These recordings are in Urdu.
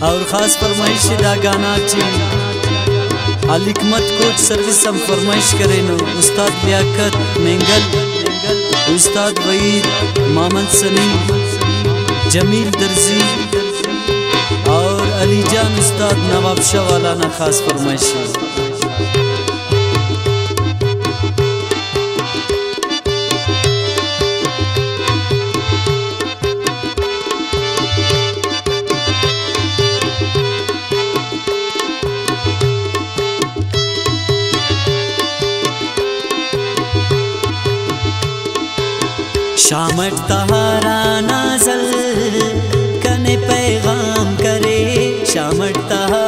اور خاص فرمائش دا گانا چی علکمت کوچ سروس ہم فرمائش کرے نو۔ استاد لیاقت مینگل استاد وعید محمد سنی جمیل درزی اور علی جان استاد نواب شاہ والا نا خاص فرمائش شامت تہارا نازل کنے پیغام کرے شامت تہارا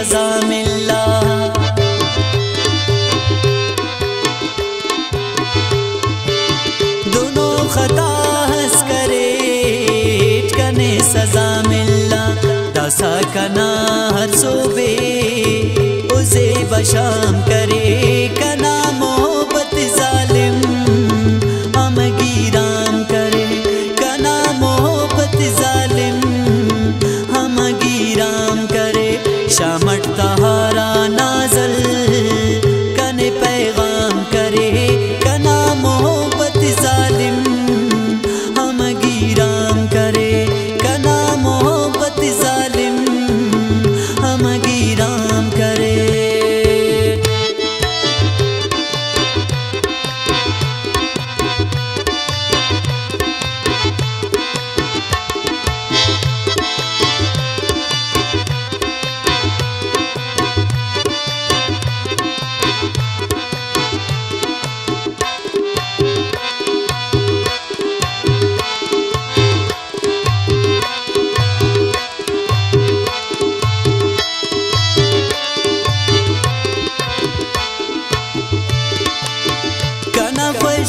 رضا ملا دونوں خطا ہنس کرے کنے سزا ملا دسا کنا ہر صوبے اسے بشام کرے، کنا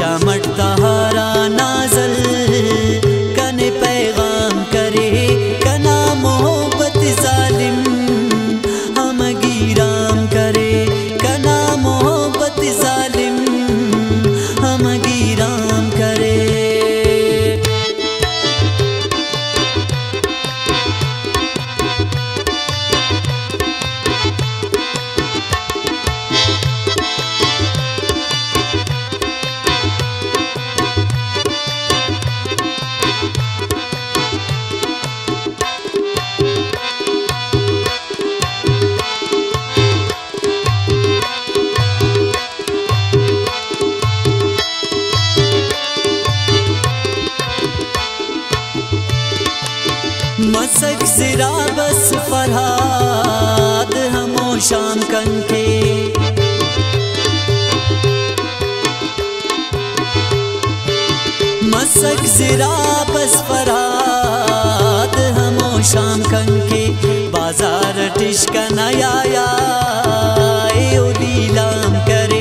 llama شام کنکی بازار ٹشکن آیا اے او لیلام کرے۔